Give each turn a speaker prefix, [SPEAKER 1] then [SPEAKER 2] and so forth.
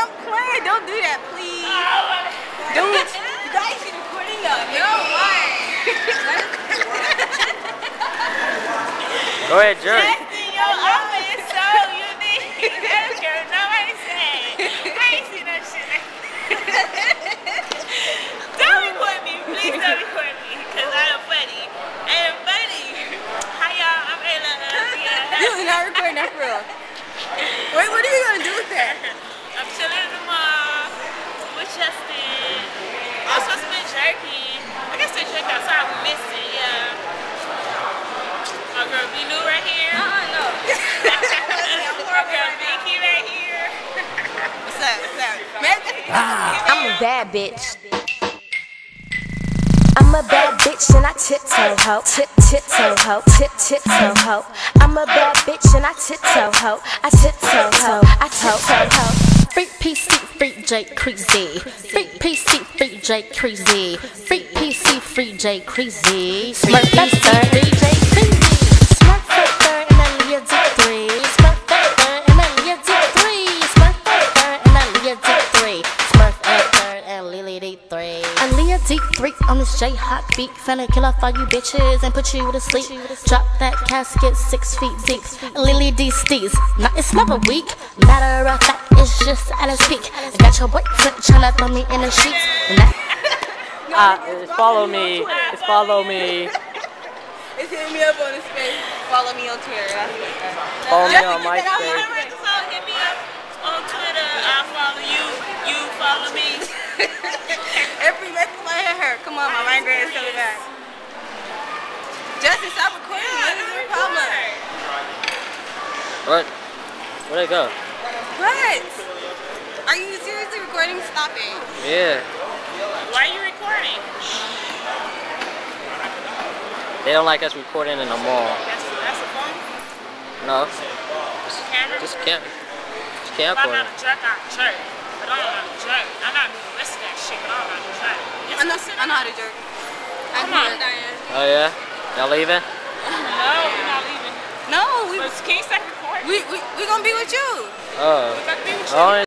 [SPEAKER 1] I'm playing. Don't do that, please. Don't. You guys see recording though. No, why?
[SPEAKER 2] Go ahead, jerk.
[SPEAKER 3] Justin, your outfit is so unique. That girl, nobody said. I ain't seen that shit. don't record me. Please don't record me. Because I am funny. I am funny. Hi, y'all. I'm Ayla.
[SPEAKER 1] You are not recording that for real. Wait, what are you gonna do with that?
[SPEAKER 3] I'm chilling in the mall with I was supposed to be jerking. I guess they jerked outside. We missed it, yeah. My girl B new right here.
[SPEAKER 1] Uh-uh, no.
[SPEAKER 3] My girl Vicky right here.
[SPEAKER 1] What's up? What's up? Man, ah.
[SPEAKER 4] I'm a bad bitch. I'm a bad bitch and I tiptoe ho, tip tiptoe ho, tip tiptoe ho. I'm a bad bitch and I tiptoe ho, I tiptoe ho, I tiptoe ho. Freak PC, freak J Crazy. Freak PC, freak J Crazy. Freak PC, freak J Crazy. Smurf factor, freak J Crazy. Smurf factor and then Leah D3. Smurf factor and then Leah D3. Smurf factor and then Leah D3. Smurf factor and Lily D3. And Leah D3 on this J hot beat. Finna kill off all you bitches and put you to sleep. Drop that casket six feet deep. Lily D steez. Now it's never weak. Matter of fact, it's just at its peak. I got your boyfriend tryna throw me in the sheets. And that
[SPEAKER 2] Ah, it's follow me. It's follow me.
[SPEAKER 1] It's hitting me up on his face. Follow me on Twitter.
[SPEAKER 2] Follow me on
[SPEAKER 1] get that out
[SPEAKER 2] MySpace.
[SPEAKER 1] of
[SPEAKER 3] Alright, so hit me up on Twitter. I follow you. You follow me.
[SPEAKER 1] Every message I hear her. Come on, my migraine is coming back. Justin, stop recording. What is your problem?
[SPEAKER 2] What? Where'd it go?
[SPEAKER 1] What? Are you seriously recording? Stop it.
[SPEAKER 2] Yeah.
[SPEAKER 3] Why are you recording?
[SPEAKER 2] They don't like us recording in the mall.
[SPEAKER 3] That's, that's a phone?
[SPEAKER 2] No.
[SPEAKER 3] Camera?
[SPEAKER 2] Just can't. Just
[SPEAKER 3] If I'm
[SPEAKER 2] camcorder.
[SPEAKER 3] not a jerk, I'm a jerk. But I'm not a jerk. I'm not doing this that shit, but I'm not a jerk.
[SPEAKER 1] I know, I know how to jerk. I
[SPEAKER 3] Come on.
[SPEAKER 1] do it.
[SPEAKER 2] Oh yeah. Y'all leaving?
[SPEAKER 3] No, we're not leaving.
[SPEAKER 1] No, we,
[SPEAKER 3] But can you start recording?
[SPEAKER 1] we, we, we gonna be with you.
[SPEAKER 2] Uh, oh.
[SPEAKER 3] We're